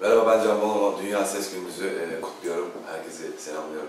Merhaba ben Can Bonomo. Dünya Ses Günümüzü e, kutluyorum. Herkesi selamlıyorum.